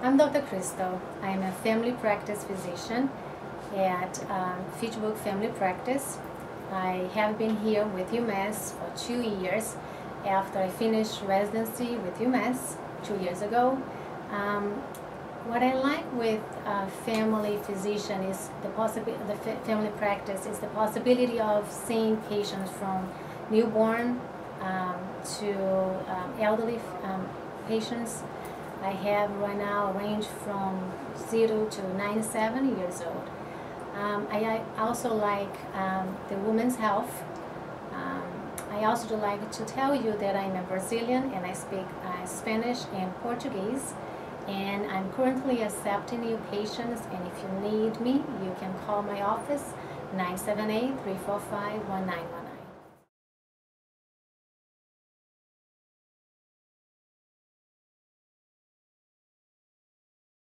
I'm Dr. Christo. I'm a family practice physician at um, Fitchburg Family Practice. I have been here with UMass for two years after I finished residency with UMass two years ago. Um, what I like with uh, family physician is the possibility, the family practice is the possibility of seeing patients from newborn um, to um, elderly um, patients I have right now a range from 0 to 97 years old. Um, I, I, also like um, the women's health. Um, I also like to tell you that I'm a Brazilian and I speak uh, Spanish and Portuguese. And I'm currently accepting new patients and if you need me, you can call my office 978-345-1911.